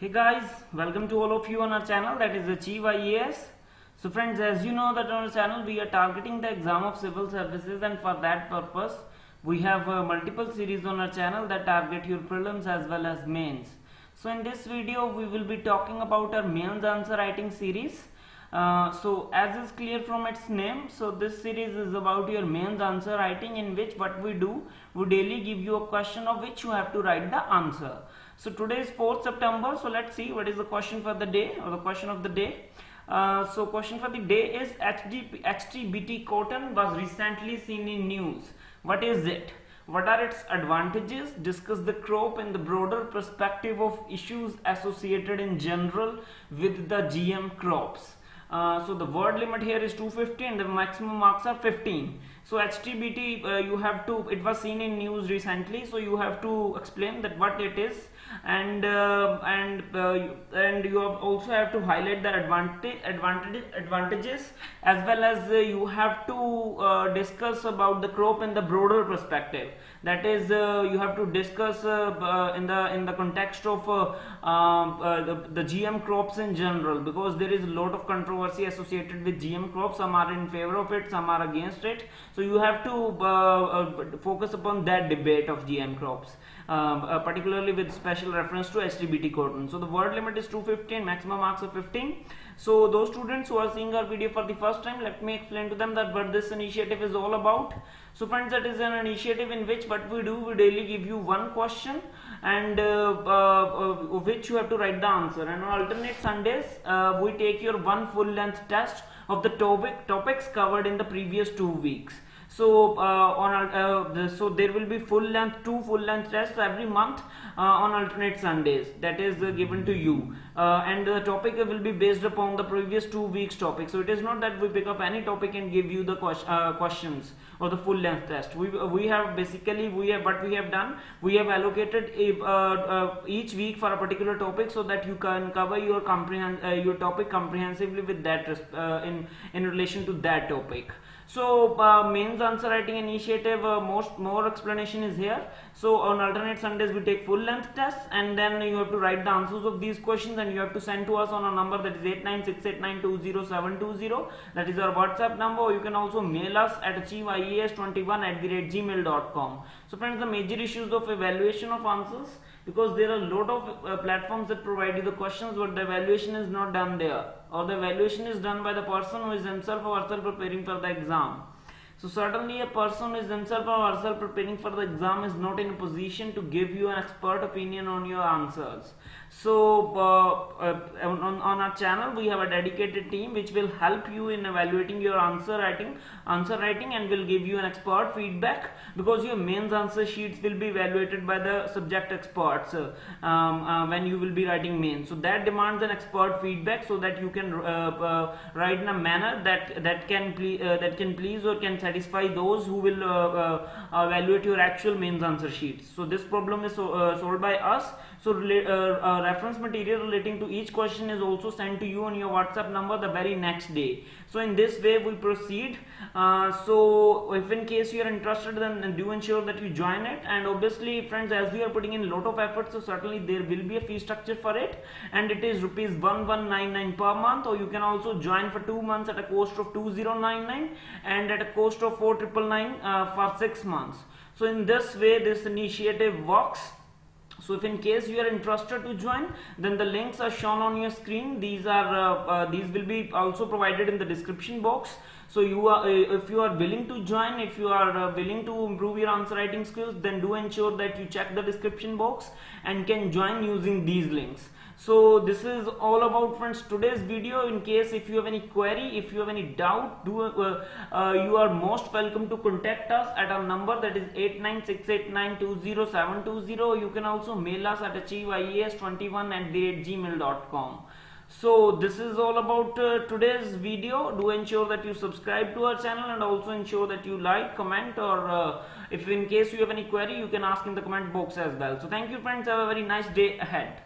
Hey guys, welcome to all of you on our channel that is Achieve IAS. So friends, as you know that on our channel we are targeting the exam of civil services and for that purpose we have uh, multiple series on our channel that target your prelims as well as mains. So in this video we will be talking about our mains answer writing series. Uh, so as is clear from its name, so this series is about your mains answer writing in which what we do, we daily give you a question of which you have to write the answer. So today is 4th September. So let's see what is the question for the day or the question of the day. Uh, so question for the day is HD, HTBT cotton was recently seen in news. What is it? What are its advantages? Discuss the crop in the broader perspective of issues associated in general with the GM crops. Uh, so the word limit here is 250 and the maximum marks are 15 so HTBT uh, you have to it was seen in news recently so you have to explain that what it is and uh, and uh, and you also have to highlight the advantage advantage advantages as well as uh, you have to uh, discuss about the crop in the broader perspective. That is you have to discuss in the in the context of um, the, the GM crops in general because there is a lot of controversy associated with GM crops. Some are in favor of it some are against it so you have to uh, uh, focus upon that debate of GM crops, um, uh, particularly with special reference to HTBT cotton. So the word limit is 250 and maximum marks of 15. So those students who are seeing our video for the first time, let me explain to them that what this initiative is all about. So friends, that is an initiative in which what we do, we daily give you one question and uh, uh, which you have to write the answer. And on alternate Sundays, uh, we take your one full length test of the topic topics covered in the previous two weeks so uh, on uh, so there will be full length two full length tests every month uh, on alternate sundays. That is uh, given to you. Uh, and the topic will be based upon the previous two weeks topic. So it is not that we pick up any topic and give you the question, uh, questions or the full length test. We we have basically we have what we have done we have allocated each week for a particular topic so that you can cover your comprehend your topic comprehensively with that in in relation to that topic so uh, mains answer writing initiative, uh, most more explanation is here. So on alternate Sundays we take full length tests and then you have to write the answers of these questions and you have to send to us on a number that is 8968920720. That is our WhatsApp number or you can also mail us at achieveias21 at the rate gmail.com. So friends the major issues of evaluation of answers because there are a lot of uh, platforms that provide you the questions but the evaluation is not done there or the evaluation is done by the person who is himself or herself preparing for the exam so certainly a person who is himself or herself preparing for the exam is not in a position to give you an expert opinion on your answers. So uh, uh, on, on, our channel we have a dedicated team which will help you in evaluating your answer writing answer writing and will give you an expert feedback because your mains answer sheets will be evaluated by the subject experts uh, um, uh, when you will be writing mains. So that demands an expert feedback so that you can uh, uh, write in a manner that that can please that can please or can satisfy those who will evaluate your actual mains answer sheets. So this problem is so, solved by us. So uh, uh, reference material relating to each question is also sent to you on your WhatsApp number the very next day. So in this way we proceed. Uh, so if in case you are interested then do ensure that you join it. And obviously friends as we are putting in lot of effort so certainly there will be a fee structure for it. And it is rupees 1199 per month or you can also join for two months at a cost of 2099 and at a cost of 4999 uh, for six months. So in this way this initiative works. So if in case you are interested to join then the links are shown on your screen. These are uh, uh, these will be also provided in the description box. So you are uh, if you are willing to join if you are uh, willing to improve your answer writing skills then do ensure that you check the description box and can join using these links so this is all about friends today's video. In case if you have any query if you have any doubt do uh, uh, you are most welcome to contact us at our number that is 89689207220 you can also mail us at achieveias21 at gmail.com so this is all about uh, today's video. Do ensure that you subscribe to our channel and also ensure that you like comment or uh, if in case you have any query you can ask in the comment box as well. So thank you friends. Have a very nice day ahead